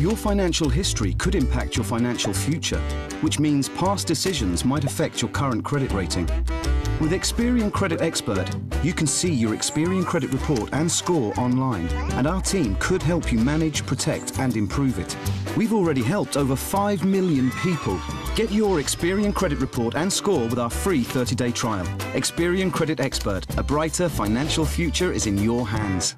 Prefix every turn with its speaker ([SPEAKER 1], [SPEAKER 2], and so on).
[SPEAKER 1] Your financial history could impact your financial future, which means past decisions might affect your current credit rating. With Experian Credit Expert, you can see your Experian credit report and score online, and our team could help you manage, protect, and improve it. We've already helped over 5 million people. Get your Experian credit report and score with our free 30 day trial. Experian Credit Expert, a brighter financial future is in your hands.